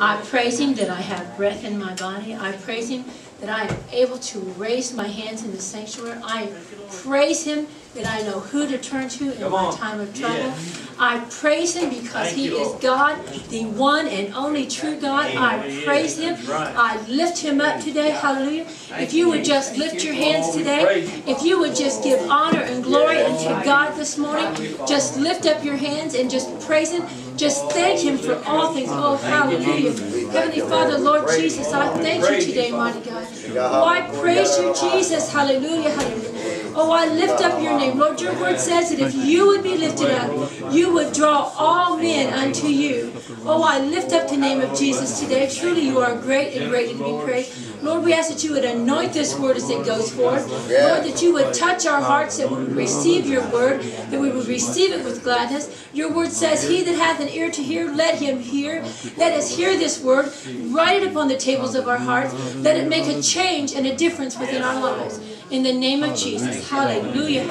I praise Him that I have breath in my body. I praise Him that I am able to raise my hands in the sanctuary. I praise Him that I know who to turn to in my time of trouble. Yeah. I praise Him because Thank He is Lord. God, the one and only true God. I praise Him. I lift Him up today. Hallelujah. If you would just lift your hands today, if you would just give honor and glory unto God this morning, just lift up your hands and just praise Him. Just thank Him for all things. Oh, hallelujah. Heavenly Father, Lord Jesus, I thank you today, mighty God. Oh, I praise you, Jesus. Hallelujah, hallelujah. Oh, I lift up your name. Lord, your word says that if you would be lifted up, you would draw all men unto you. Oh, I lift up the name of Jesus today. Truly, you are great and greatly to be praised. Lord, we ask that you would anoint this word as it goes forth. Lord, that you would touch our hearts, that we would receive your word, that we would receive it with gladness. Your word says, He that hath an ear to hear, let him hear. Let us hear this word, write it upon the tables of our hearts. Let it make a change and a difference within our lives. In the name of Jesus. Hallelujah.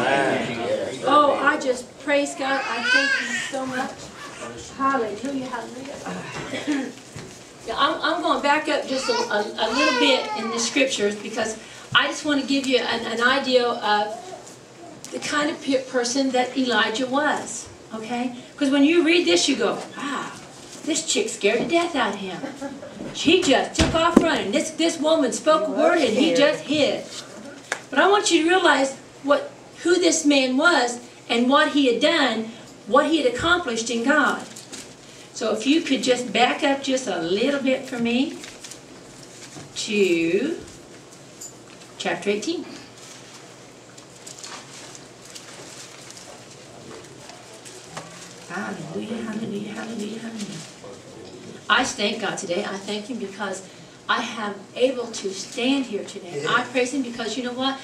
Oh, I just praise God. I thank you so much. Hallelujah. Hallelujah. I'm, I'm going back up just a, a, a little bit in the scriptures because I just want to give you an, an idea of the kind of pe- person that Elijah was. Okay? Because when you read this, you go, wow, this chick scared to death out of him. She just took off running. This, this woman spoke a word and he just hid. But I want you to realize what who this man was and what he had done, what he had accomplished in God. So if you could just back up just a little bit for me to chapter 18. Hallelujah, hallelujah, hallelujah, hallelujah. I thank God today. I thank Him because I am able to stand here today. I praise Him because you know what?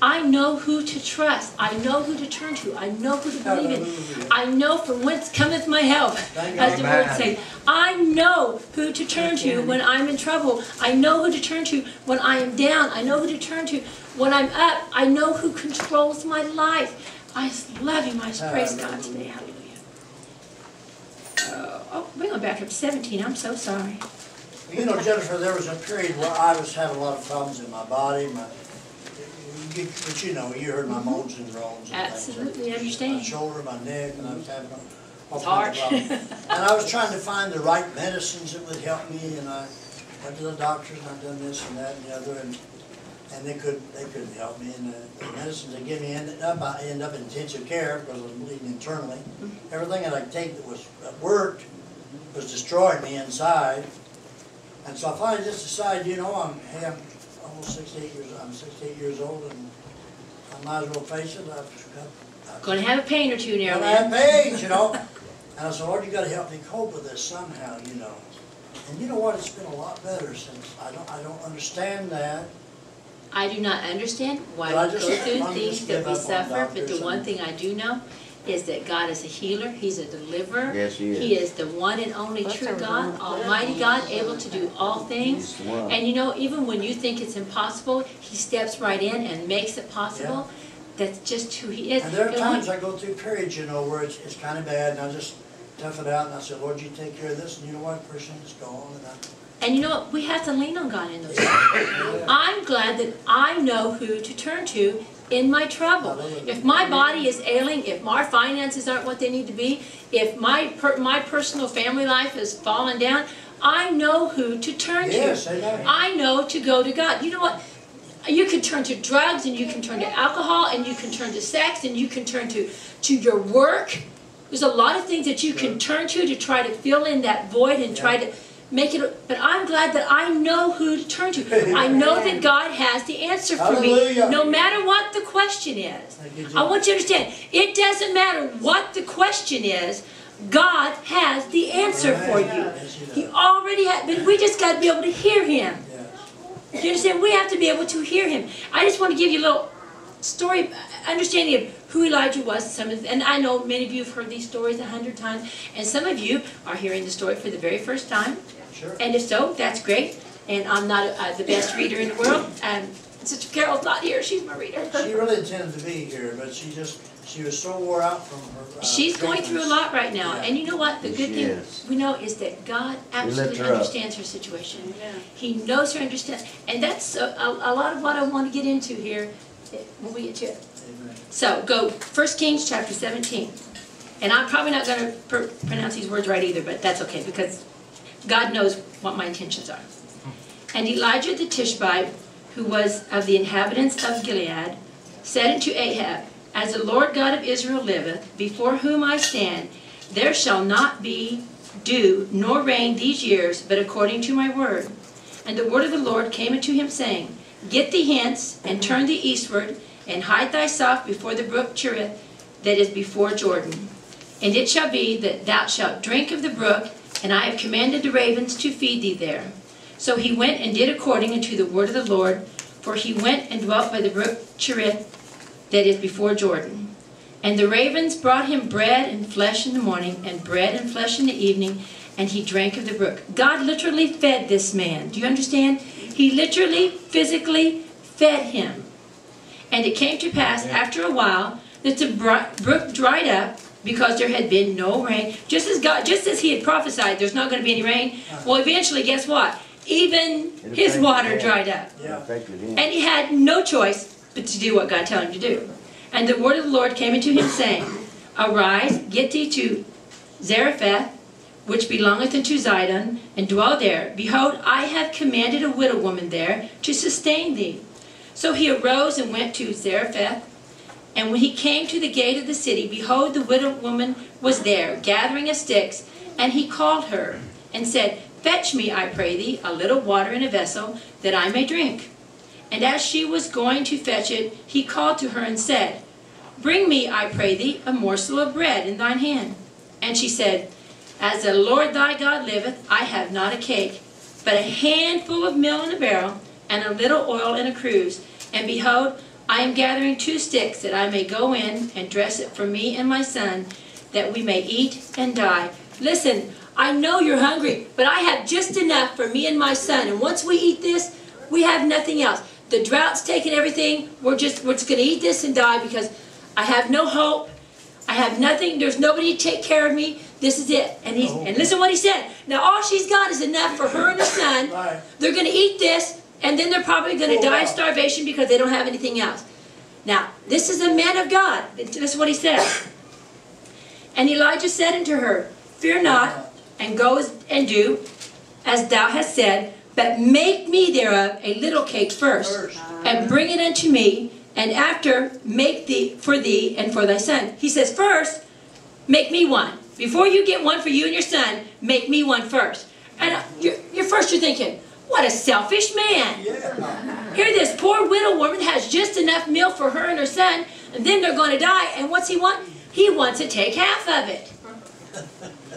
I know who to trust. I know who to turn to. I know who to believe in. I know from whence cometh my help, as the word says. I know who to turn to when I'm in trouble. I know who to turn to when I am down. I know who to turn to when I'm up. I know who controls my life. I just love Him. I just praise God today. Hallelujah. Uh, oh, we're going back up to 17. I'm so sorry. You know, Jennifer, there was a period where I was having a lot of problems in my body, my, you- but you know, you heard my moans and groans and things. Absolutely My understand. shoulder, my neck, and I was having a. It's hard. And I was trying to find the right medicines that would help me, and I went to the doctors, and I've done this and that and the other, and, and they couldn't, they couldn't help me, and the, the medicines they gave me ended up, I ended up in intensive care because I was bleeding internally. Mm-hmm. Everything that I take that was, that worked was destroying me inside. And so I finally just decided, you know, I'm, hey, I'm almost sixty-eight years, I'm sixty-eight years old, and I might as well face it, I've got, I've to have a pain or two now, I have man. pains, you know. And I said, Lord, you gotta help me cope with this somehow, you know. And you know what, it's been a lot better since, I don't, I don't understand that. I do not understand why But I we just- go through I'm things that we up on suffer, but the one thing I do know is that God is a healer, He's a deliverer. Yes, he is. He is the one and only true God, Almighty God, able to do all things. He's one. And you know, even when you think it's impossible, He steps right in and makes it possible. That's just who He is. And there are And we- times I go through periods, you know, where it's, it's kinda bad, and I just tough it out, and I say, Lord, you take care of this, and you know what, person is gone, and I, And you know what? We have to lean on God in those times. I'm glad that I know who to turn to in my trouble. If my body is ailing, if my finances aren't what they need to be, if my per, my personal family life has fallen down, I know who to turn Yes, to. amen. I know to go to God. You know what? You can turn to drugs and you can turn to alcohol and you can turn to sex and you can turn to, to your work. There's a lot of things that you can turn to to try to fill in that void and try to make it. But I'm glad that I know who to turn to. I know that God has the answer for me, no matter what the question is. I want you to understand, it doesn't matter what the question is, God has the answer for you. He. Already has, but we just got to be able to hear Him. You understand? We have to be able to hear Him. I just want to give you a little story, understanding of who Elijah was. Some of, and I know many of you have heard these stories a hundred times, and some of you are hearing the story for the very first time. Sure. And if so, that's great. And I'm not uh, the best reader in the world. Um, Sister Carol's not here, she's my reader. She really intended to be here, but she just, she was so wore out from her. uh, She's going through a lot right now, Yeah. and you know what? The Yes, good she thing is. we know is that God absolutely her up. understands her situation. Yeah. He knows her, understands, and that's a, a, a lot of what I want to get into here we get to it. Amen. So go 1 Kings chapter 17. And I'm probably not going to pr- pronounce these words right either, but that's okay because God knows what my intentions are. And Elijah the Tishbite, who was of the inhabitants of Gilead, said unto Ahab, As the Lord God of Israel liveth, before whom I stand, there shall not be dew nor rain these years, but according to my word. And the word of the Lord came unto him, saying, Get thee hence, and turn thee eastward, and hide thyself before the brook Cherith, that is before Jordan. And it shall be that thou shalt drink of the brook, and I have commanded the ravens to feed thee there. So he went and did according unto the word of the Lord, for he went and dwelt by the brook Cherith, that is before Jordan. And the ravens brought him bread and flesh in the morning, and bread and flesh in the evening, and he drank of the brook. God literally fed this man. Do you understand? He literally, physically fed him. And it came to pass after a while that the brook dried up because there had been no rain. Just as God, just as He had prophesied, there's not going to be any rain. Well, eventually, guess what? Even It his water dried up. Yeah. And he had no choice but to do what God told him to do. And the word of the Lord came unto him, saying, Arise, get thee to Zarephath, which belongeth unto Zidon, and dwell there. Behold, I have commanded a widow woman there to sustain thee. So he arose and went to Zarephath. And when he came to the gate of the city, behold, the widow woman was there, gathering of sticks. And he called her, and said, Fetch me, I pray thee, a little water in a vessel, that I may drink. And as she was going to fetch it, he called to her and said, Bring me, I pray thee, a morsel of bread in thine hand. And she said, As the Lord thy God liveth, I have not a cake, but a handful of meal in a barrel, and a little oil in a cruse. And behold, I am gathering two sticks, that I may go in and dress it for me and my son, that we may eat and die. Listen, I know you're hungry, but I have just enough for me and my son. And once we eat this, we have nothing else. The drought's taken everything. We're just we're just gonna eat this and die because I have no hope. I have nothing. There's nobody to take care of me. This is it. And he's oh. and listen what he said. Now all she's got is enough for her and her son. Right. They're gonna eat this, and then they're probably gonna Oh, die of starvation because they don't have anything else. Now, this is a man of God. This is what he said. And Elijah said unto her, Fear not, and go and do as thou hast said, but make me thereof a little cake first, First. and bring it unto me, and after make thee for thee and for thy son. He says, First, make me one. Before you get one for you and your son, make me one first. And uh, you're, you're first you're thinking, what a selfish man. Yeah. Here this poor widow woman has just enough meal for her and her son, and then they're going to die. And what's he want? He wants to take half of it.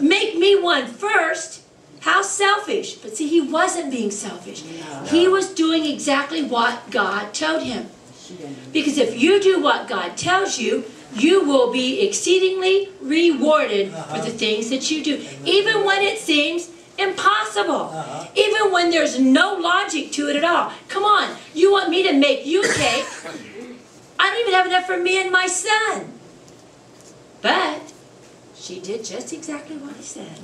Make me one first. How selfish. But see, he wasn't being selfish. He was doing exactly what God told him. Because if you do what God tells you, you will be exceedingly rewarded for the things that you do, even when it seems impossible. Uh-huh. Even when there's no logic to it at all. Come on, you want me to make you a cake? I don't even have enough for me and my son. But she did just exactly what he said.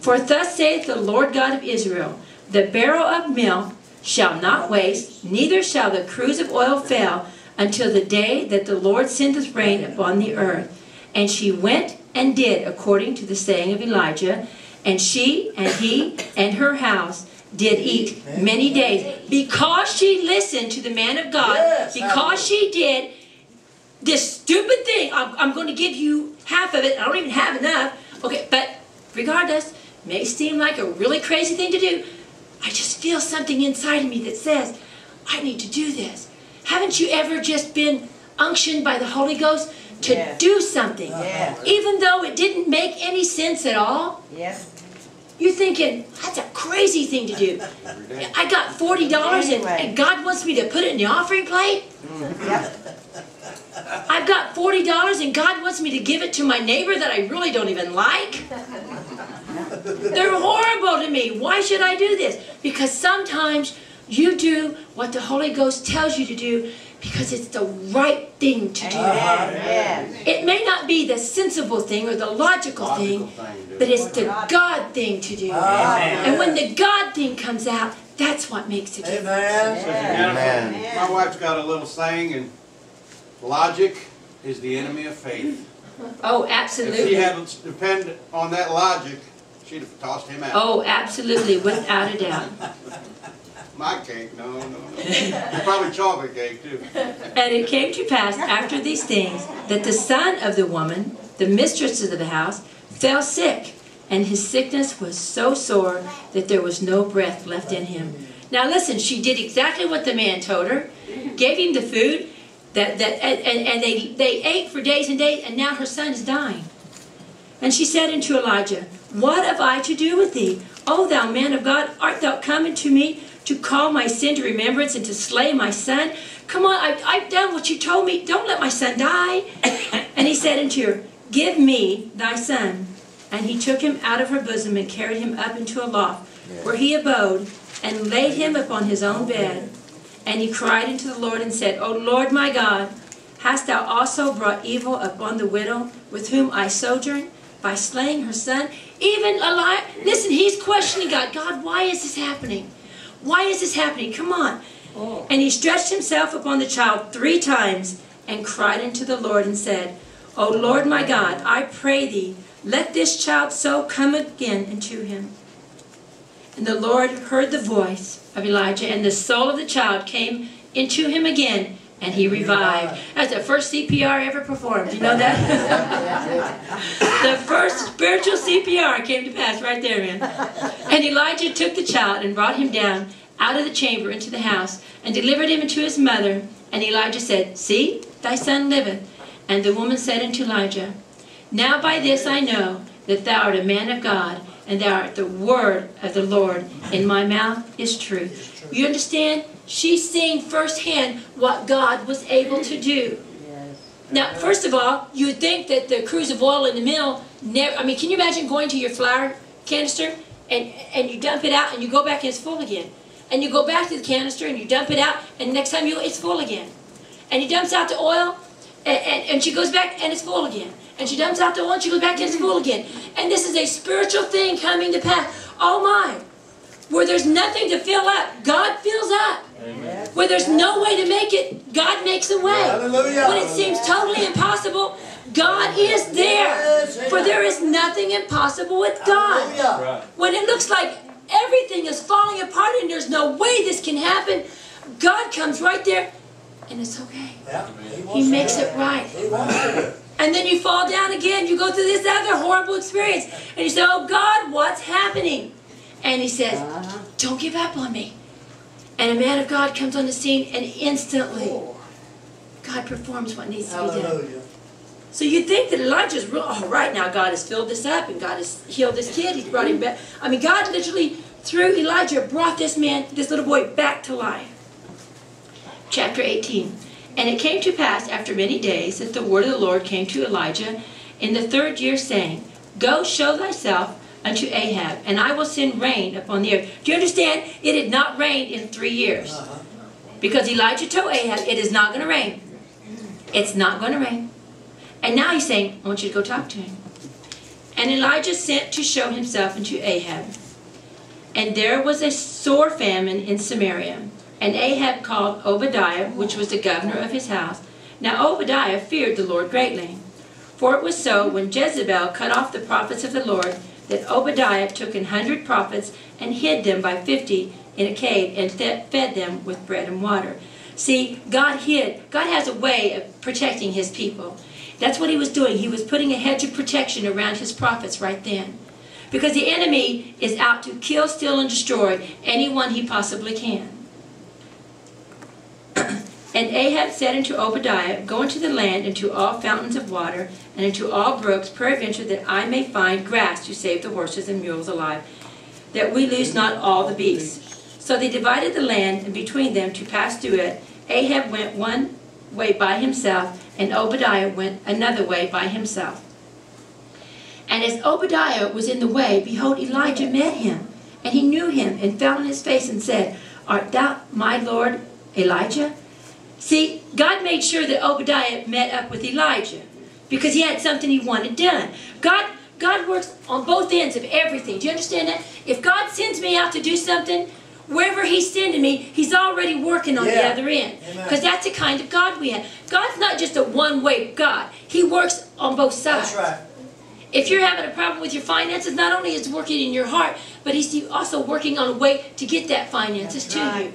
For thus saith the Lord God of Israel, the barrel of milk shall not waste, neither shall the cruse of oil fail, until the day that the Lord sendeth rain upon the earth. And she went and did according to the saying of Elijah, and she and he and her house did eat many days. Because she listened to the man of God, Yes, because she did this stupid thing, I'm, I'm going to give you half of it, I don't even have enough. Okay, but regardless, may seem like a really crazy thing to do. I just feel something inside of me that says, I need to do this. Haven't you ever just been unctioned by the Holy Ghost to Yes. do something? Yes. Even though it didn't make any sense at all? Yes. You're thinking, that's a crazy thing to do. I got $40 and, Anyway. and God wants me to put it in the offering plate? Mm-hmm. Yep. I've got $40 and God wants me to give it to my neighbor that I really don't even like? They're horrible to me. Why should I do this? Because sometimes You do what the Holy Ghost tells you to do because it's the right thing to do. Amen. It may not be the sensible thing or the logical thing, but it's the God thing to do. And when the God thing comes out, that's what makes it. difference. Amen. Amen. My wife's got a little saying, and logic is the enemy of faith. Oh, absolutely. If she hadn't depended on that logic, she'd have tossed him out. Oh, absolutely, without a doubt. My cake, no, no, no. Probably chocolate cake too. And it came to pass after these things that the son of the woman, the mistress of the house, fell sick, and his sickness was so sore that there was no breath left in him. Now listen, she did exactly what the man told her, gave him the food, that, that, and, and, they, they ate for days and days, and now her son is dying. And she said unto Elijah, What have I to do with thee? O thou man of God, art thou coming to me to call my sin to remembrance and to slay my son? Come on, I, I've done what you told me. Don't let my son die. And he said unto her, Give me thy son. And he took him out of her bosom and carried him up into a loft, where he abode, and laid him upon his own bed. And he cried unto the Lord and said, O Lord my God, hast thou also brought evil upon the widow with whom I sojourn by slaying her son? Even Eli, listen, he's questioning God. God, why is this happening? Why is this happening? Come on. Oh. And he stretched himself upon the child three times and cried unto the Lord and said, O Lord my God, I pray thee, let this child so come again unto him. And the Lord heard the voice of Elijah, and the soul of the child came into him again, and he revived. That's the first CPR ever performed. You know that? the first spiritual CPR came to pass right there, man. And Elijah took the child and brought him down out of the chamber into the house, and delivered him unto his mother. And Elijah said, See, thy son liveth. And the woman said unto Elijah, Now by this I know that thou art a man of God, and thou art the word of the Lord. In my mouth is truth. You understand? She's seeing firsthand what God was able to do. Now, first of all, you would think that the cruse of oil in the mill never, I mean, can you imagine going to your flour canister and, and you dump it out and you go back and it's full again? And you go back to the canister and you dump it out and next time you, it's full again. And he dumps out the oil and, and, and she goes back and it's full again. And she dumps out the oil and she goes back and it's full again. And this is a spiritual thing coming to pass. Oh my! Where there's nothing to fill up, God fills up. Where there's no way to make it, God makes a way. Hallelujah. When it seems totally impossible, God is there. For there is nothing impossible with God. Hallelujah. When it looks like everything is falling apart and there's no way this can happen, God comes right there and it's okay. He makes it right. He wants to do it. And then you fall down again. You go through this other horrible experience. And you say, Oh God, what's happening? And he says, Don't give up on me. And a man of God comes on the scene and instantly God performs what needs to be done. So you think that Elijah's real, oh, right now God has filled this up and God has healed this kid. He's brought him back. I mean, God literally, through Elijah, brought this man, this little boy, back to life. Chapter 18. And it came to pass after many days that the word of the Lord came to Elijah in the third year, saying, Go show thyself unto Ahab, and I will send rain upon the earth. Do you understand? It had not rained in three years. Because Elijah told Ahab, it is not going to rain. It's not going to rain. And now he's saying, I want you to go talk to him. And Elijah sent to show himself unto Ahab. And there was a sore famine in Samaria. And Ahab called Obadiah, which was the governor of his house. Now Obadiah feared the Lord greatly. For it was so, when Jezebel cut off the prophets of the Lord, that Obadiah took an hundred prophets and hid them by fifty in a cave and fed them with bread and water. See, God hid. God has a way of protecting his people. That's what he was doing. He was putting a hedge of protection around his prophets right then. Because the enemy is out to kill, steal, and destroy anyone he possibly can. And Ahab said unto Obadiah, Go into the land, and to all fountains of water, and into all brooks, peradventure that I may find grass to save the horses and mules alive, that we lose not all the beasts. So they divided the land, and between them to pass through it, Ahab went one way by himself, and Obadiah went another way by himself. And as Obadiah was in the way, behold, Elijah met him, and he knew him, and fell on his face, and said, Art thou my Lord Elijah? See, God made sure that Obadiah met up with Elijah because he had something he wanted done. God, God works on both ends of everything. Do you understand that? If God sends me out to do something, wherever He's sending me, He's already working on the other end. Because that's the kind of God we have. God's not just a one-way God. He works on both sides. That's right. If you're having a problem with your finances, not only is working in your heart, but he's also working on a way to get that finances That's to right. you.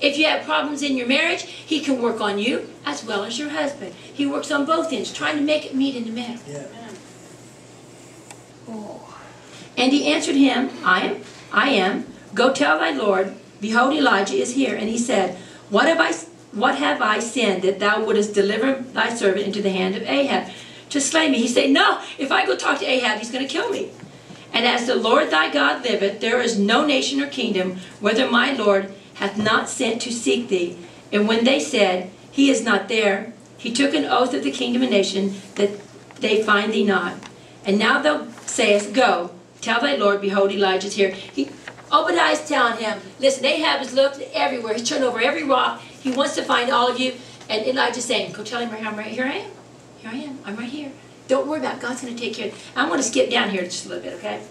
If you have problems in your marriage, he can work on you as well as your husband. He works on both ends, trying to make it meet in the middle. Yeah. Oh. And he answered him, I am, I am. Go tell thy Lord, behold, Elijah is here. And he said, What have I, what have I sinned that thou wouldest deliver thy servant into the hand of Ahab to slay me? He said, No, if I go talk to Ahab, he's going to kill me. And as the Lord thy God liveth, there is no nation or kingdom whether my Lord hath not sent to seek thee. And when they said, He is not there, he took an oath of the kingdom and nation that they find thee not. And now thou sayest, Go, tell thy Lord, behold, Elijah is here. He, Obadiah's telling him, listen, Ahab has looked everywhere. He's turned over every rock. He wants to find all of you. And Elijah's saying, go tell him I'm right here. I am. Here I am. I'm right here. Don't worry about it. God's going to take care of it. I'm going to skip down here just a little bit, okay?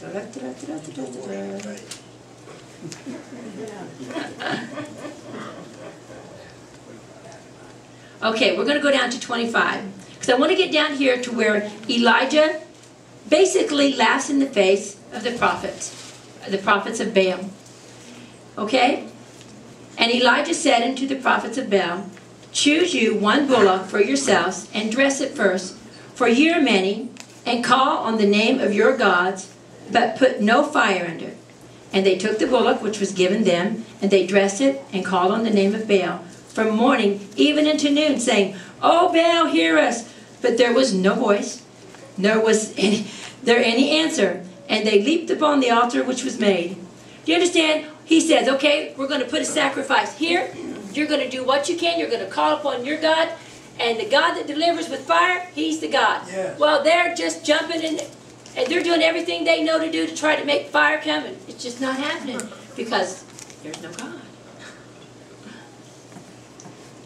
Right. Okay, we're going to go down to 25. Because I want to get down here to where Elijah basically laughs in the face of the prophets, the prophets of Baal. Okay? And Elijah said unto the prophets of Baal, Choose you one bullock for yourselves, and dress it first, for ye are many, and call on the name of your gods, but put no fire under it. And they took the bullock which was given them, and they dressed it, and called on the name of Baal, from morning even unto noon, saying, O Baal, hear us. But there was no voice, nor was any, there any answer. And they leaped upon the altar which was made. Do you understand? He says, okay, we're going to put a sacrifice here. You're going to do what you can. You're going to call upon your God. And the God that delivers with fire, he's the God. Yes. Well, they're just jumping in, they're doing everything they know to do to try to make fire come. And it's just not happening because there's no God.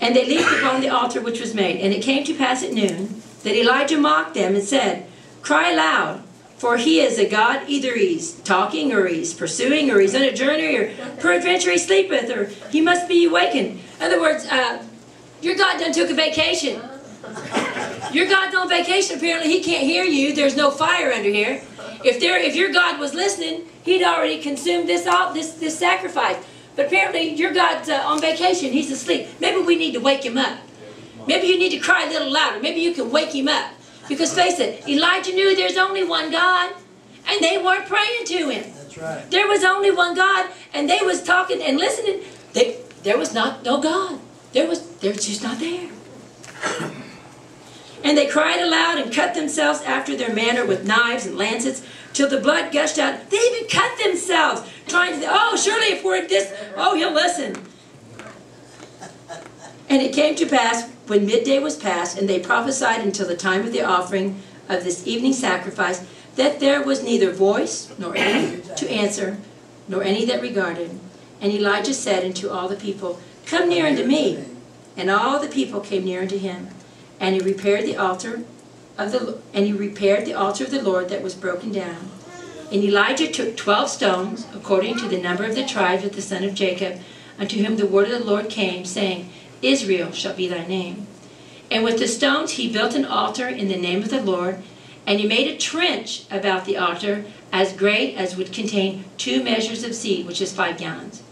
And they leaped upon the altar which was made. And it came to pass at noon that Elijah mocked them and said, Cry loud, for he is a God, either he's talking, or he's pursuing, or he's on a journey, or peradventure he sleepeth, or he must be awakened. In other words, uh, your God done took a vacation. Your God's on vacation. Apparently, he can't hear you. There's no fire under here. If there, if your God was listening, he'd already consumed this all this this sacrifice. But apparently, your God's uh, on vacation. He's asleep. Maybe we need to wake him up. Maybe you need to cry a little louder. Maybe you can wake him up. Because face it, Elijah knew there's only one God, and they weren't praying to him. That's right. There was only one God, and they was talking and listening. They, there was not no God. There was, there was just not there. And they cried aloud and cut themselves after their manner with knives and lancets till the blood gushed out. They even cut themselves, trying to, oh, surely if we're at this, oh, he'll listen. And it came to pass when midday was past, and they prophesied until the time of the offering of this evening sacrifice, that there was neither voice nor any to answer, nor any that regarded. And Elijah said unto all the people, Come near unto me. And all the people came near unto him. And he repaired the altar of the and he repaired the altar of the Lord that was broken down. And Elijah took twelve stones, according to the number of the tribes of the son of Jacob, unto whom the word of the Lord came, saying, Israel shall be thy name. And with the stones he built an altar in the name of the Lord, and he made a trench about the altar as great as would contain two measures of seed, which is five gallons.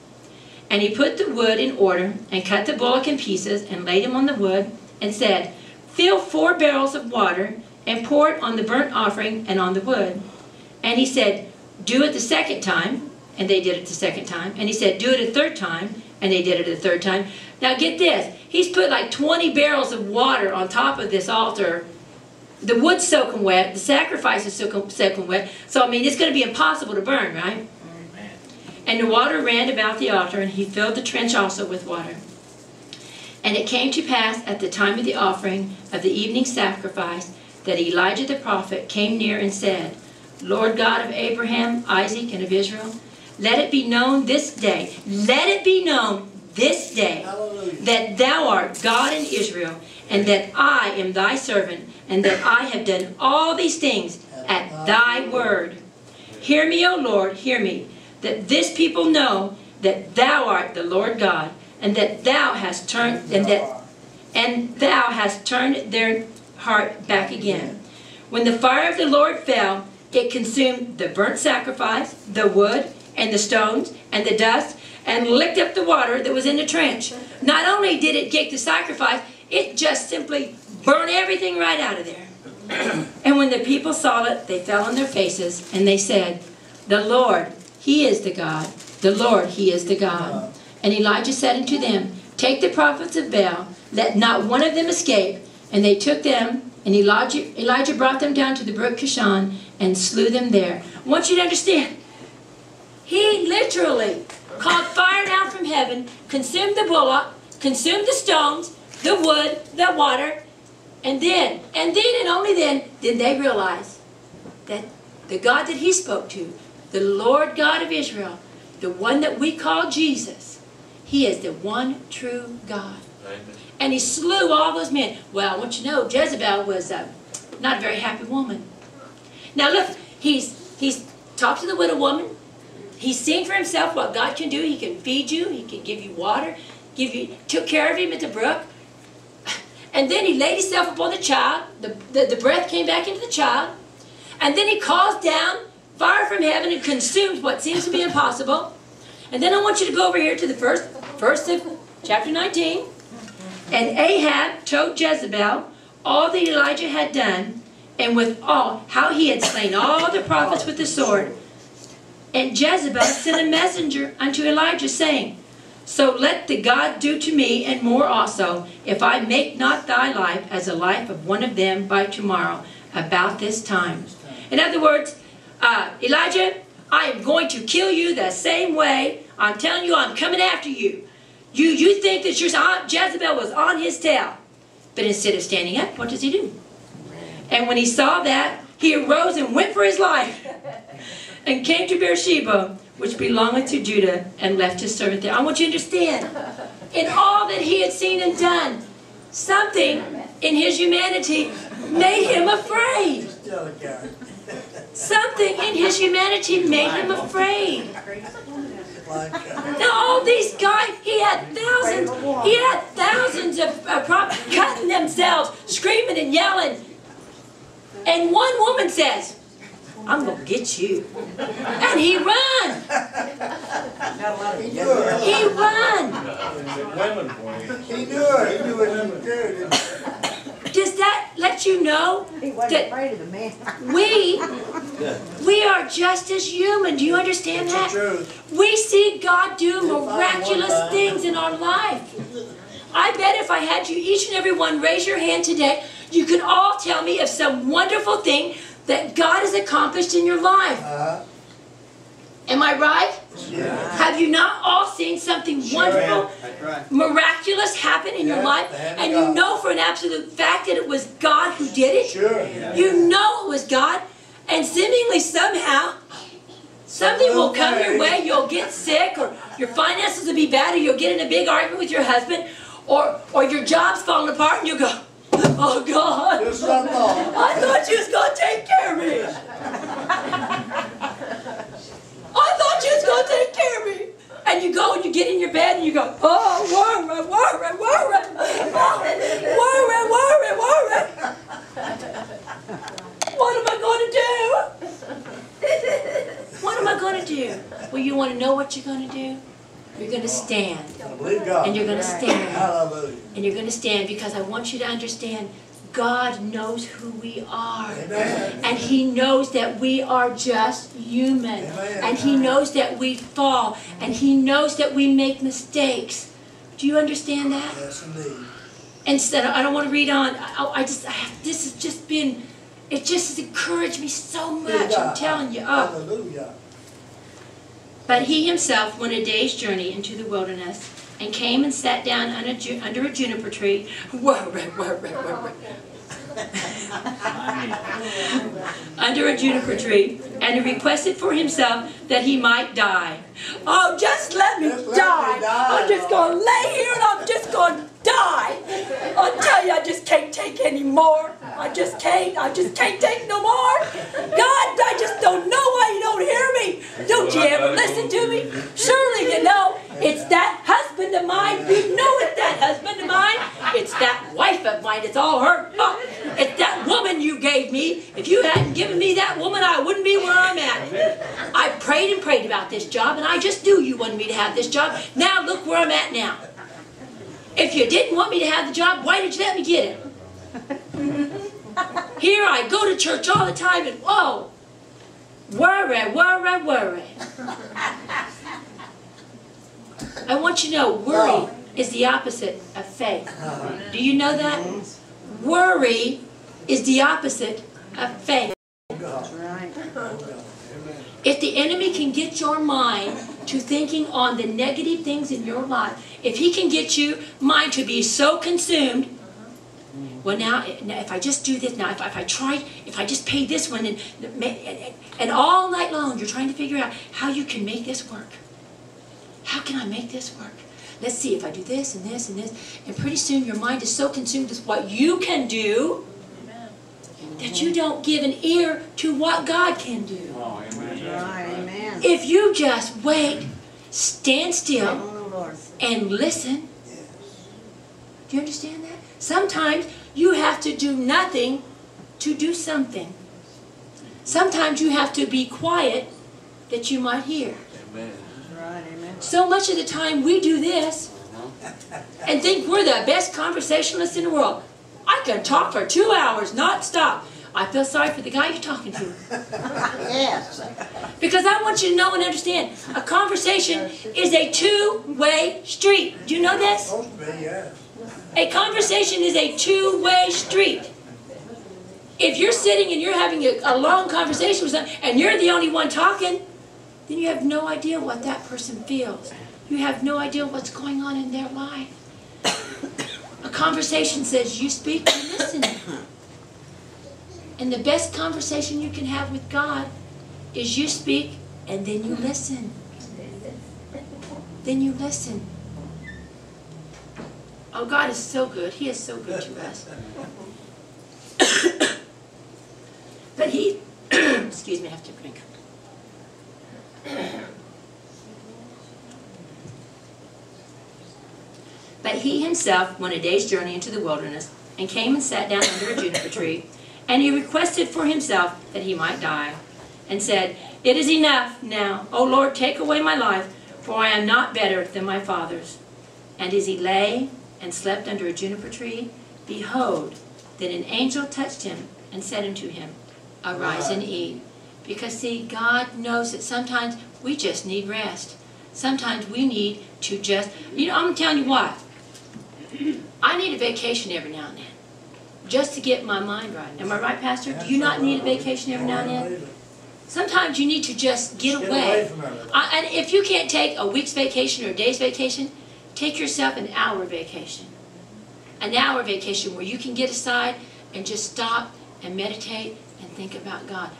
And he put the wood in order, and cut the bullock in pieces, and laid him on the wood, and said, Fill four barrels of water, and pour it on the burnt offering and on the wood. And he said, Do it the second time. And they did it the second time. And he said, Do it a third time. And they did it a third time. Now get this. He's put like 20 barrels of water on top of this altar. The wood's soaking wet. The sacrifice is soaking wet. So, I mean, it's going to be impossible to burn, right? Amen. And the water ran about the altar, and he filled the trench also with water. And it came to pass at the time of the offering of the evening sacrifice that Elijah the prophet came near and said, Lord God of Abraham, Isaac, and of Israel, let it be known this day, let it be known this day Hallelujah. that thou art God in Israel, and that I am thy servant, and that I have done all these things at thy word. Hear me, O Lord, hear me, that this people know that thou art the Lord God, and that thou hast turned and that and thou hast turned their heart back again. When the fire of the Lord fell, it consumed the burnt sacrifice, the wood, and the stones, and the dust, and licked up the water that was in the trench. Not only did it get the sacrifice, it just simply burned everything right out of there. and when the people saw it, they fell on their faces, and they said, The Lord, He is the God. The Lord, He is the God. And Elijah said unto them, Take the prophets of Baal, let not one of them escape. And they took them, and Elijah, Elijah brought them down to the brook Kishon and slew them there. I want you to understand, he literally called fire down from heaven, consumed the bullock, consumed the stones, the wood, the water, and then, and then and only then, did they realize that the God that he spoke to, the Lord God of Israel, the one that we call Jesus, he is the one true God. And he slew all those men. Well, I want you to know, Jezebel was uh, not a very happy woman. Now look, he's he's talked to the widow woman. He's seen for himself what God can do. He can feed you. He can give you water. Give you took care of him at the brook. And then he laid himself upon the child. The, the, the breath came back into the child. And then he calls down fire from heaven and consumes what seems to be impossible. And then I want you to go over here to the first, first of chapter 19. And Ahab told Jezebel all that Elijah had done, and with all, how he had slain all the prophets with the sword. And Jezebel sent a messenger unto Elijah, saying, So let the God do to me, and more also, if I make not thy life as the life of one of them by tomorrow, about this time. In other words, uh, Elijah, I am going to kill you the same way. I'm telling you, I'm coming after you. You, you think that your aunt Jezebel was on his tail. But instead of standing up, what does he do? And when he saw that, he arose and went for his life and came to Beersheba, which belongeth to Judah, and left his servant there. I want you to understand, in all that he had seen and done, something in his humanity made him afraid. Something in his humanity made him afraid. Like, Now all these guys, he had thousands, he had thousands of uh, prop cutting themselves, screaming and yelling. And one woman says, I'm gonna get you. And he run. He run. He knew it, he knew what he was doing. Does that let you know He wasn't that afraid of the man. we we are just as human? Do you understand It's the that? truth. We see God do If miraculous things in our life. I bet if I had you, each and every one, raise your hand today, you could all tell me of some wonderful thing that God has accomplished in your life. Uh, Am I right? Yeah. Have you not all seen something wonderful, right. miraculous happen in your life? And you know for an absolute fact that it was God who did it? Sure. You know it was God, and seemingly somehow something will come your way. You'll get sick, or your finances will be bad, or you'll get in a big argument with your husband, or or your job's falling apart, and you go, "Oh God, I thought. I thought you was gonna take care of me. I thought you was gonna take care of me." And you go and you get in your bed and you go, oh, worry, worry, worry, oh, worry, worry, worry. What am I going to do? What am I going to do? Well, you want to know what you're going to do? You're going to stand. I believe God. And you're going to stand. Hallelujah. And you're going to stand because I want you to understand God knows who we are. Amen. And He knows that we are just human. Amen. And He knows that we fall. And He knows that we make mistakes. Do you understand that? Yes, indeed. Instead, I don't want to read on. I, I just, I have, this has just been, it just has encouraged me so much. I'm telling you. Oh. Hallelujah. But he himself went a day's journey into the wilderness and came and sat down under, under a juniper tree. Whoa, whoa, whoa, whoa, whoa. under a juniper tree and he requested for himself that he might die. Oh, just let me Just let me die. die, I'm just going to lay here and I'm just going to die. I tell you, I just can't take any more. I just can't. I just can't take no more. God, I just don't know why you don't hear me. Don't you ever listen to me? Surely you know it's that husband of mine. You know it's that husband of mine. It's that wife of mine. It's all her fault. It's that woman you gave me. If you hadn't given me that woman, I wouldn't be where I'm at. I prayed and prayed about this job, and I just knew you wanted me to have this job. Now look where I'm at now. If you didn't want me to have the job, why did you let me get it? Here I go to church all the time and whoa, worry, worry, worry. I want you to know worry is the opposite of faith. Uh, do you know that? Worry is the opposite of faith. If the enemy can get your mind to thinking on the negative things in your life, if he can get you mind to be so consumed, well now, if I just do this, now if, if I try, if I just pay this one, and, and all night long you're trying to figure out how you can make this work. How can I make this work? Let's see if I do this and this and this, and pretty soon your mind is so consumed with what you can do that you don't give an ear to what God can do. Oh, amen. Right, amen. If you just wait, stand still, and listen. Do you understand that? Sometimes you have to do nothing to do something. Sometimes you have to be quiet that you might hear. Amen. Right, amen. So much of the time we do this and think we're the best conversationalists in the world. I can talk for two hours, not stop. I feel sorry for the guy you're talking to. Yes. Because I want you to know and understand a conversation is a two way street. Do you know this? Supposed to be. A conversation is a two way street. If you're sitting and you're having a, a long conversation with someone and you're the only one talking, then you have no idea what that person feels. You have no idea what's going on in their life. A conversation says you speak, you listen. And the best conversation you can have with God is you speak and then you listen. Then you listen. Oh, God is so good. He is so good to us. but He, excuse me, I have to drink. But he himself went a day's journey into the wilderness and came and sat down under a juniper tree. And he requested for himself that he might die, and said, It is enough now, O Lord, take away my life, for I am not better than my fathers. And as he lay and slept under a juniper tree, behold, then an angel touched him and said unto him, Arise and eat. Because see, God knows that sometimes we just need rest. Sometimes we need to just, you know, I'm telling you what, I need a vacation every now and then, just to get my mind right. Am I right, Pastor? Do you not need a vacation every now and then? Sometimes you need to just get away. away from everything. I, and if you can't take a week's vacation or a day's vacation, take yourself an hour vacation. An hour vacation where you can get aside and just stop and meditate and think about God.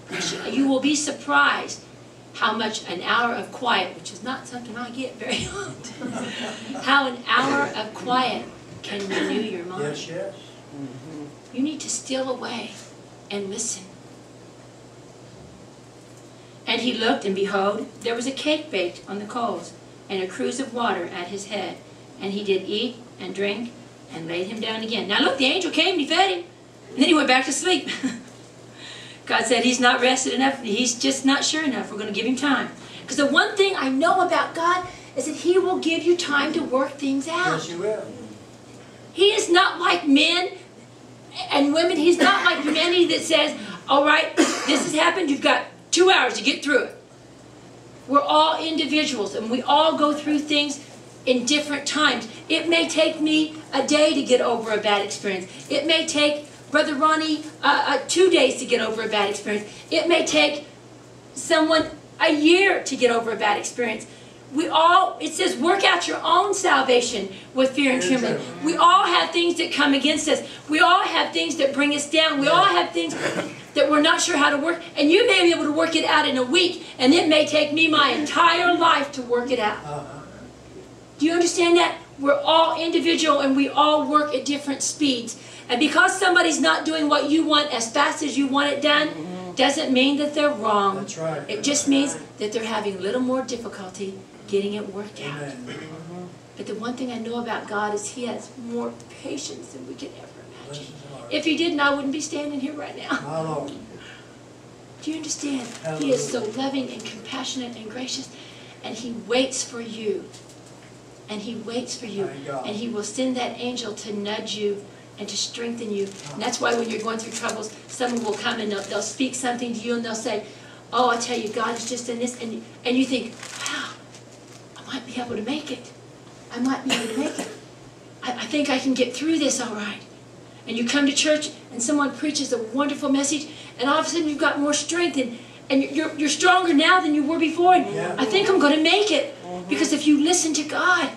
You- will be surprised how much an hour of quiet, which is not something I get very often, how an hour of quiet can renew your mind. Yes, yes. Mm-hmm. You need to steal away and listen. And he looked, and behold, there was a cake baked on the coals, and a cruse of water at his head. And he did eat and drink, and laid him down again. Now look, the angel came and he fed him. And then he went back to sleep. God said he's not rested enough. He's just not sure enough. We're going to give him time. Because the one thing I know about God is that he will give you time to work things out. Yes, you will. He is not like men and women. He's not like humanity that says, all right, this has happened. You've got two hours to get through it. We're all individuals and we all go through things in different times. It may take me a day to get over a bad experience. It may take Brother Ronnie uh, uh, two days to get over a bad experience. It may take someone a year to get over a bad experience. We all, it says, work out your own salvation with fear and trembling. We all have things that come against us. We all have things that bring us down. We all have things. that we're not sure how to work, and you may be able to work it out in a week, and it may take me my entire life to work it out. Uh-huh. Do you understand that? We're all individual and we all work at different speeds. And because somebody's not doing what you want as fast as you want it done, doesn't mean that they're wrong. That's right. It just means that they're having a little more difficulty getting it worked out. Amen. Mm-hmm. But the one thing I know about God is He has more patience than we can ever imagine. If He didn't, I wouldn't be standing here right now. Do you understand? He is so loving and compassionate and gracious, and He waits for you. And He waits for you. And He will send that angel to nudge you and to strengthen you. And that's why when you're going through troubles, someone will come and they'll, they'll speak something to you and they'll say, Oh, I tell you, God is just in this. And, and you think, Wow, I might be able to make it. I might be able to make it. I, I think I can get through this all right. And you come to church and someone preaches a wonderful message, and all of a sudden you've got more strength and, and you're, you're stronger now than you were before. And Yeah. I think I'm going to make it. Mm-hmm. Because if you listen to God,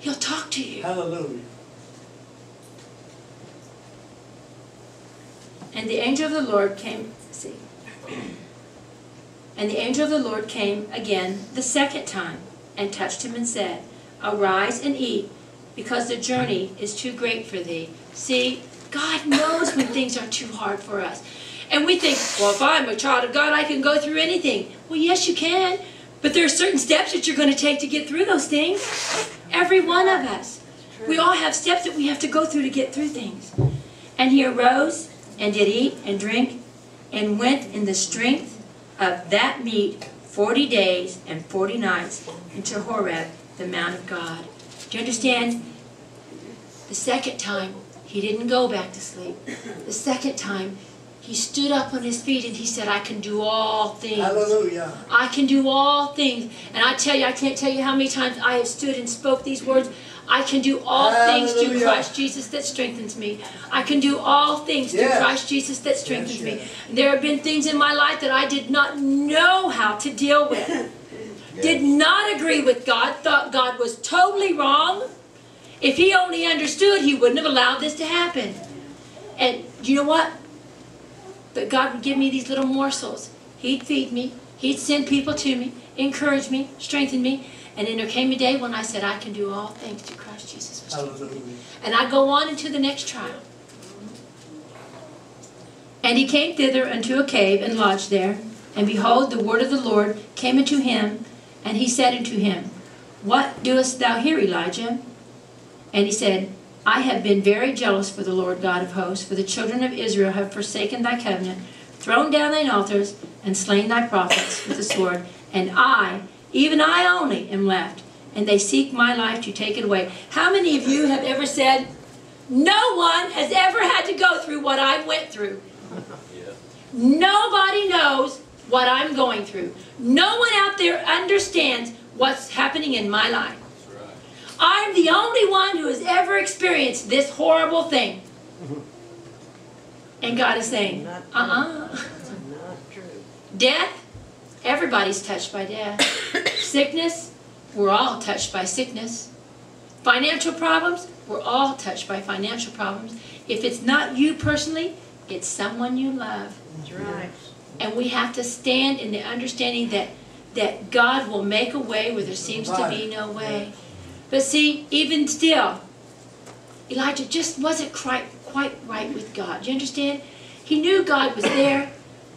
He'll talk to you. Hallelujah. And the angel of the Lord came, see. And the angel of the Lord came again the second time and touched him and said, Arise and eat, because the journey is too great for thee. See, God knows when things are too hard for us. And we think, well, if I'm a child of God, I can go through anything. Well, yes, you can. But there are certain steps that you're going to take to get through those things. Every one of us. We all have steps that we have to go through to get through things. And he arose and did eat and drink and went in the strength of that meat forty days and forty nights into Horeb, the Mount of God. Do you understand? The second time, he didn't go back to sleep. The second time, he stood up on his feet and he said, I can do all things. Hallelujah. I can do all things. And I tell you, I can't tell you how many times I have stood and spoke these words. I can do all things through Christ Jesus that strengthens me. I can do all things through Christ Jesus that strengthens Yes, me. There have been things in my life that I did not know how to deal with. Did not agree with God, thought God was totally wrong. If he only understood, he wouldn't have allowed this to happen. And you know what? But God would give me these little morsels. He'd feed me. He'd send people to me, encourage me, strengthen me. And then there came a day when I said, I can do all things through Christ Jesus. And I go on into the next trial. And he came thither unto a cave and lodged there. And behold, the word of the Lord came unto him, and he said unto him, What doest thou here, Elijah? And he said, I have been very jealous for the Lord God of hosts, for the children of Israel have forsaken thy covenant, thrown down thine altars, and slain thy prophets with the sword. And I, even I only, am left, and they seek my life to take it away. How many of you have ever said, No one has ever had to go through what I went through? Nobody knows what I'm going through. No one out there understands what's happening in my life. I'm the only one who has ever experienced this horrible thing. And God is saying, uh-uh. Not true. Death, everybody's touched by death. Sickness, we're all touched by sickness. Financial problems, we're all touched by financial problems. If it's not you personally, it's someone you love. That's right. And we have to stand in the understanding that, that God will make a way where there seems to be no way. But see, even still, Elijah just wasn't quite, quite right with God. Do You understand? He knew God was there,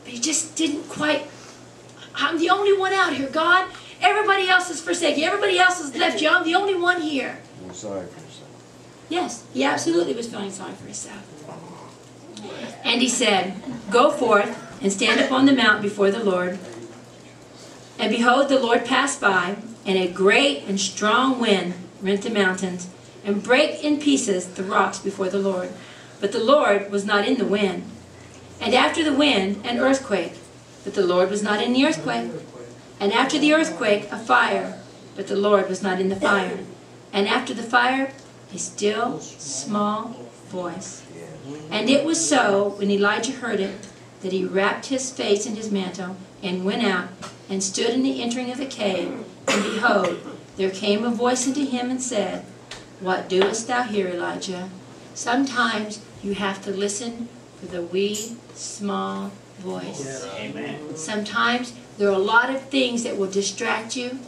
but he just didn't quite. I'm the only one out here, God. Everybody else is forsaken. Everybody else has left you. I'm the only one here. I'm sorry for yourself. Yes, he absolutely was feeling sorry for himself. And he said, Go forth and stand upon the mount before the Lord. And behold, the Lord passed by, and a great and strong wind rent the mountains, and brake in pieces the rocks before the Lord. But the Lord was not in the wind. And after the wind, an earthquake. But the Lord was not in the earthquake. And after the earthquake, a fire. But the Lord was not in the fire. And after the fire, a still, small voice. And it was so, when Elijah heard it, that he wrapped his face in his mantle, and went out, and stood in the entering of the cave. And behold, there came a voice unto him, and said, What doest thou here, Elijah? Sometimes you have to listen for the wee, small voice. Amen. Sometimes there are a lot of things that will distract you.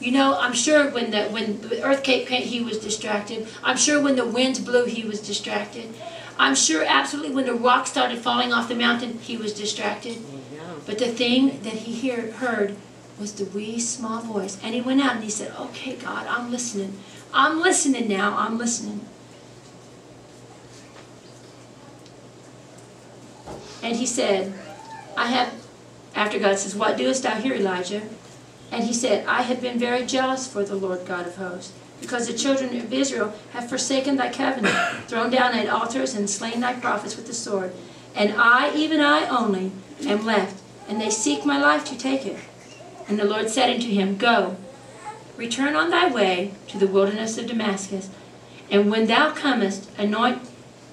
You know, I'm sure when the when the earthquake came, he was distracted. I'm sure when the winds blew, he was distracted. I'm sure absolutely when the rocks started falling off the mountain, he was distracted. But the thing that he hear, heard was the wee small voice. And he went out and he said, Okay, God, I'm listening. I'm listening now. I'm listening. And he said, I have, after God says, What doest thou here, Elijah? And he said, I have been very jealous for the Lord God of hosts, because the children of Israel have forsaken thy covenant, thrown down thine altars, and slain thy prophets with the sword. And I, even I only, am left, and they seek my life to take it. And the Lord said unto him, Go, return on thy way to the wilderness of Damascus, and when thou comest, anoint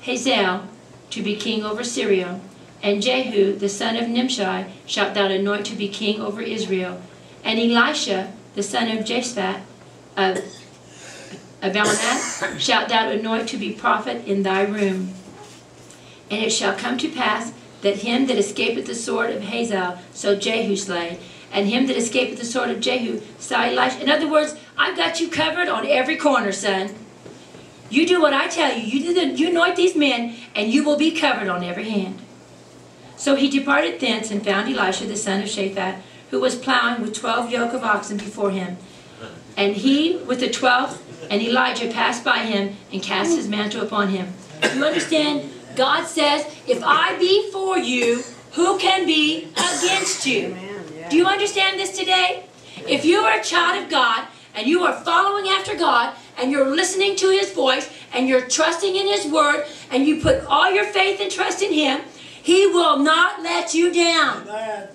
Hazael to be king over Syria, and Jehu the son of Nimshi shalt thou anoint to be king over Israel, and Elisha the son of Shaphat of Abelnath shalt thou anoint to be prophet in thy room. And it shall come to pass that him that escapeth the sword of Hazael so Jehu slay, and him that escapeth the sword of Jehu shall Elisha. In other words, I've got you covered on every corner, son. You do what I tell you. You, do the, you anoint these men, and you will be covered on every hand. So he departed thence and found Elisha the son of Shaphat, who was plowing with twelve yoke of oxen before him. And he with the twelfth, and Elijah passed by him and cast his mantle upon him. Do you understand? God says, if I be for you, who can be against you? Do you understand this today? If you are a child of God and you are following after God and you're listening to His voice and you're trusting in His word and you put all your faith and trust in Him, He will not let you down. Amen.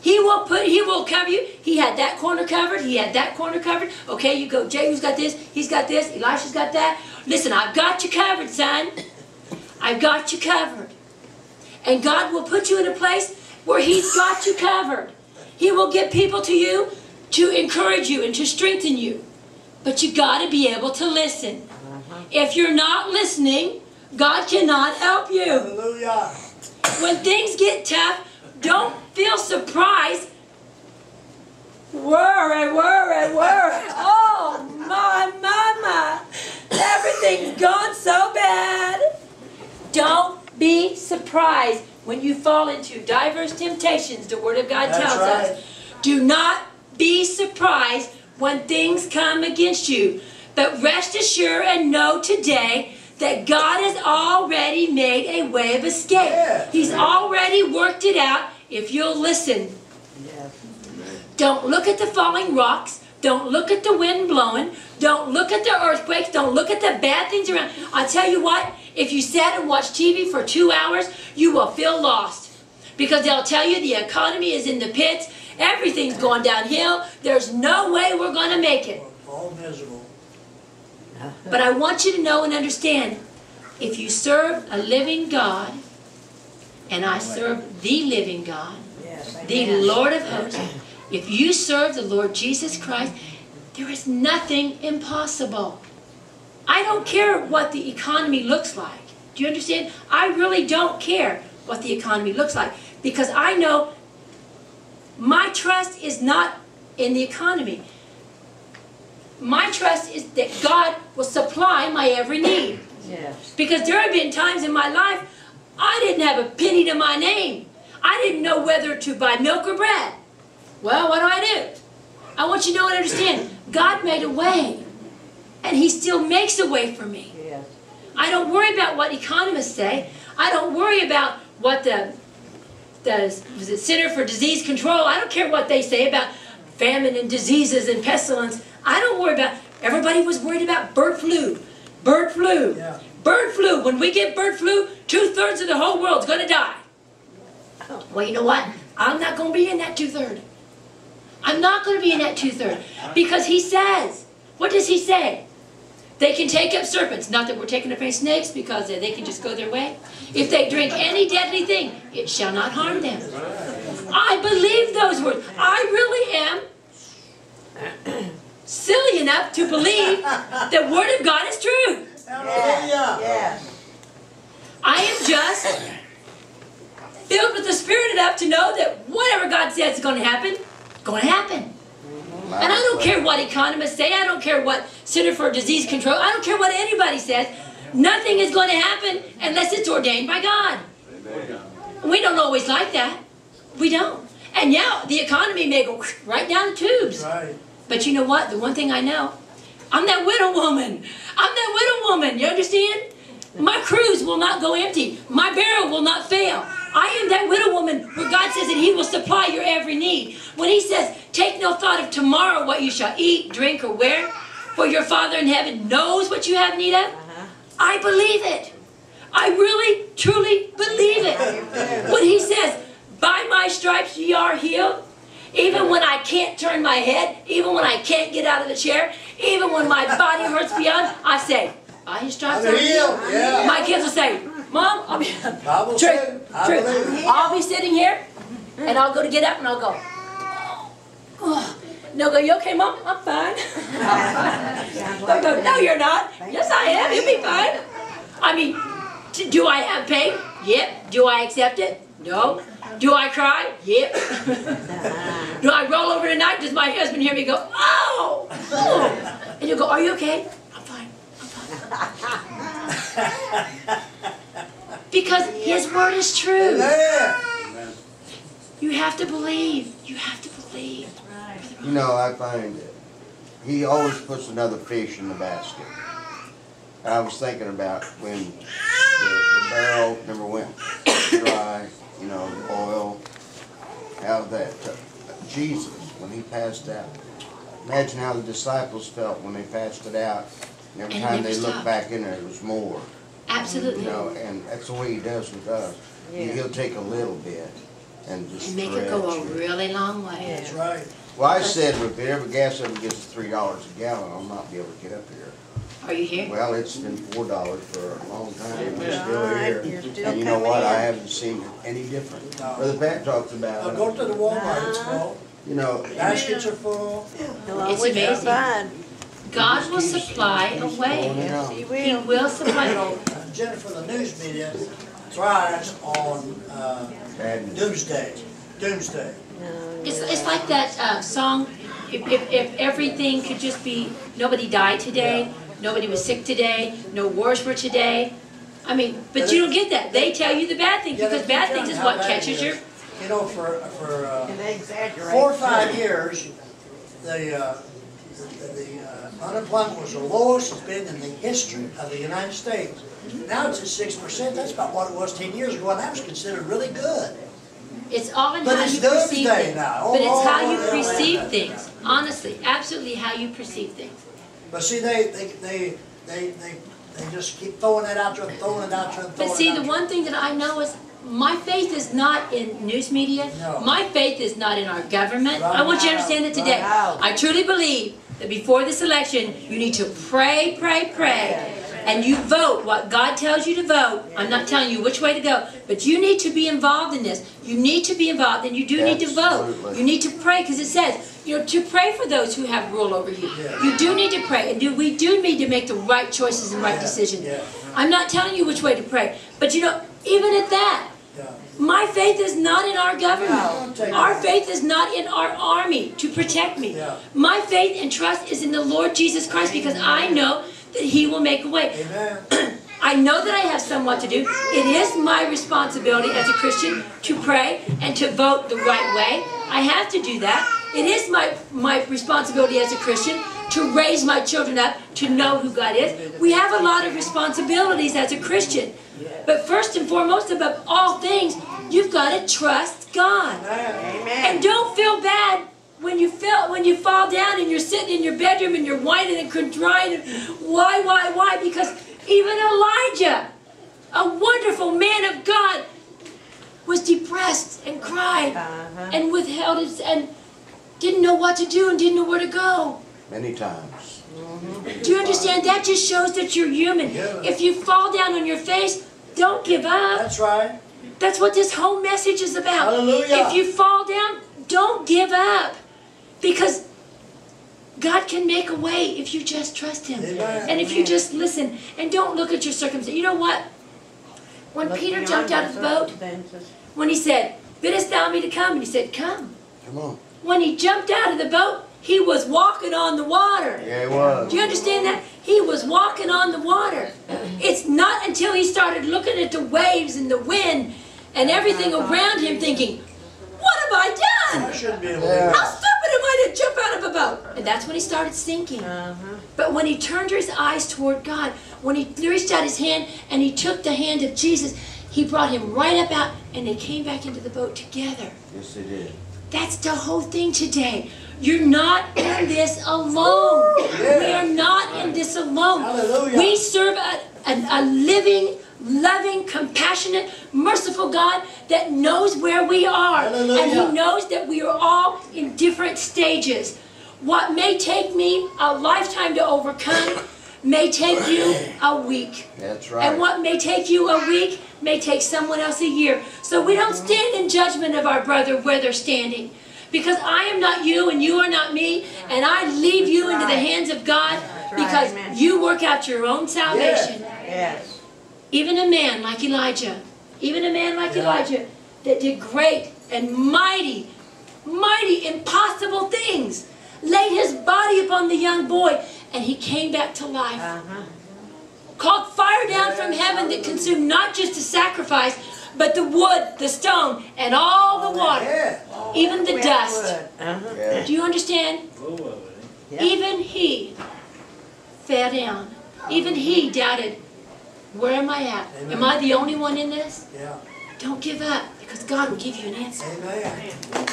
He will put he will cover you. He had that corner covered, he had that corner covered. Okay, you go, Jehu's got this, he's got this, Elisha's got that. Listen, I've got you covered, son. I've got you covered. And God will put you in a place where He's got you covered. He will get people to you to encourage you and to strengthen you. But you got to be able to listen. Mm-hmm. If you're not listening, God cannot help you. Hallelujah. When things get tough, don't feel surprised. Worry, worry, worry. Oh, my mama. Everything's gone so bad. Don't be surprised when you fall into diverse temptations, the Word of God That's tells right. us. Do not be surprised when things come against you. But rest assured and know today that God has already made a way of escape. Yeah. He's already worked it out if you'll listen. Yes. Don't look at the falling rocks. Don't look at the wind blowing. Don't look at the earthquakes. Don't look at the bad things around. I tell you what, if you sat and watched TV for two hours, you will feel lost. Because they'll tell you the economy is in the pits, everything's going downhill, there's no way we're going to make it. We're all miserable. But I want you to know and understand if you serve a living God, and I serve the living God, Yes. the. Lord of hosts, if you serve the Lord Jesus Christ, there is nothing impossible. I don't care what the economy looks like. Do you understand? I really don't care what the economy looks like because I know my trust is not in the economy. My trust is that God will supply my every need. Yes. Because there have been times in my life I didn't have a penny to my name. I didn't know whether to buy milk or bread. Well, what do I do? I want you to know and understand God made a way, and He still makes a way for me. Yes. I don't worry about what economists say. I don't worry about what the the was it Center for Disease Control. I don't care what they say about famine and diseases and pestilence. I don't worry about. Everybody was worried about bird flu. Bird flu. Yeah. Bird flu. When we get bird flu, two thirds of the whole world's going to die. Oh, well, you know what? I'm not going to be in that two third. I'm not going to be in that two third because he says. What does he say? They can take up serpents. Not that we're taking up any snakes because they can just go their way. If they drink any deadly thing, it shall not harm them. I believe those words. I really am silly enough to believe the Word of God is true. Hallelujah. Yes. I am just filled with the Spirit enough to know that whatever God says is going to happen, going to happen. And I don't care what economists say. I don't care what Center for Disease Control. I don't care what anybody says. Nothing is going to happen unless it's ordained by God. We don't always like that. We don't. And yeah, the economy may go right down the tubes. Right. But you know what? The one thing I know, I'm that widow woman. I'm that widow woman. You understand? My cruse will not go empty. My barrel will not fail. I am that widow woman where God says that He will supply your every need. When He says, Take no thought of tomorrow what you shall eat, drink, or wear, for your Father in heaven knows what you have need of. Uh-huh. I believe it. I really, truly believe it. When He says, By my stripes ye are healed, even when I can't turn my head, even when I can't get out of the chair, even when my body hurts beyond, I say, By his stripes I'm I'm healed, healed. yeah. My kids will say, Mom, I'll be, Bible True, said, I true. believe it. I'll be sitting here, and I'll go to get up, and I'll go. Oh. They'll go, you okay, Mom? I'm fine. They'll go, no, you're not. Yes, I am. You'll be fine. I mean, do I have pain? Yep. Do I accept it? No. Do I cry? Yep. do I roll over tonight? Does my husband hear me go, oh. And you'll go, are you okay? I'm fine. I'm fine. Because his word is true. You have to believe. You have to believe. You know, I find it. he always puts another fish in the basket. I was thinking about when the, the barrel never went dry, you know, the oil, how that uh, Jesus, when he passed out, imagine how the disciples felt when they passed it out. And every And time never they looked stopped. back in there, it was more. Absolutely. You know, and that's the way he does with us. He- Yeah. He'll take a little bit and just And make it go a it. really long way. That's right. Well, I said, if ever gas ever gets to three dollars a gallon, I'll not be able to get up here. Are you here? Well, it's been four dollars for a long time, and we're still here. You're still And you know coming what, I haven't seen any different. No. Brother Pat talks Now about go it, to the Walmart, it's full. you know, Baskets are full. He'll It's always amazing. provide. God will supply a way. it out. He He will. will supply. Jennifer, the news media thrives on uh, Bad doomsday, doomsday. It's, it's like that uh, song, if, if, if everything could just be, nobody died today, nobody was sick today, no wars were today. I mean, but you don't get that. They tell you the bad things Yeah, because bad things is what how bad it catches is. your, You know, for, for uh, And they exaggerate. four or five years, the, uh, the the, uh, unemployment was the lowest it's been in the history of the United States. Now it's at six percent, that's about what it was ten years ago, and that was considered really good. it's all in But how it's you perceive things. now. But it's Oh, how you perceive things. Honestly, absolutely how you perceive things. But see, they, they, they, they, they, they just keep throwing it out there, and throwing it out there, and But throwing it see, out the there. one thing that I know is my faith is not in news media. No. My faith is not in our government. Right I want you to understand that today. I truly believe that before this election, you need to pray, pray, pray. And you vote what God tells you to vote. I'm not telling you which way to go, but you need to be involved in this. You need to be involved and you do need to vote. You need to pray because it says, you know, to pray for those who have rule over you. Yeah. You do need to pray and do, we do need to make the right choices and right Yeah, decisions. yeah. I'm not telling you which way to pray, but you know, even at that, Yeah. my faith is not in our No. government. Our faith is not in our army to protect me. Yeah. My faith and trust is in the Lord Jesus Christ because I know that He will make a way. Amen. I know that I have somewhat to do. It is my responsibility as a Christian to pray and to vote the right way. I have to do that. It is my, my responsibility as a Christian to raise my children up to know who God is. We have a lot of responsibilities as a Christian. But first and foremost, above all things, you've got to trust God. Amen. And don't feel bad when you feel when you fall down and you're sitting in your bedroom and you're whining and crying. Why, why, why? Because even Elijah, a wonderful man of God, was depressed and cried Uh-huh. and withheld his and didn't know what to do and didn't know where to go. many times. Do you understand? That just shows that you're human. Yeah. If you fall down on your face, don't give up. That's right. That's what this whole message is about. Hallelujah. If you fall down, don't give up. Because God can make a way if you just trust Him. Amen. And if you just listen and don't look at your circumstances. You know what? When Look Peter jumped out of the boat, when he said, Biddest thou me to come? And he said, Come. Come on. When he jumped out of the boat, he was walking on the water. Yeah, it was. Do you understand that? He was walking on the water. It's not until he started looking at the waves and the wind and everything around him thinking, What have I done? I shouldn't be able to Yeah. How stupid am I to jump out of a boat? And that's when he started sinking. Uh-huh. But when he turned his eyes toward God, when he reached out his hand and he took the hand of Jesus, he brought him right up out and they came back into the boat together. Yes, they did. That's the whole thing today. You're not in this alone. We are not in this alone. Hallelujah. We serve a, a, a living, loving, compassionate, merciful God that knows where we are. And Hallelujah. He knows that we are all in different stages. What may take me a lifetime to overcome may take you a week. That's And what may take you a week may take someone else a year. So we don't mm-hmm. stand in judgment of our brother where they're standing. Because I am not you and you are not me, and I leave you into the hands of God right, because amen. you work out your own salvation. Yes. Even a man like Elijah, even a man like Yeah. Elijah that did great and mighty, mighty, impossible things, laid his body upon the young boy, and he came back to life Uh-huh. called fire down from heaven that consumed not just the sacrifice, but the wood, the stone, and all the water, Yeah. even the dust. Uh-huh. Yeah. Do you understand? Yep. Even he fell down. Even he doubted, where am I at? Am I the only one in this? Yeah. Don't give up, because God will give you an answer. Amen.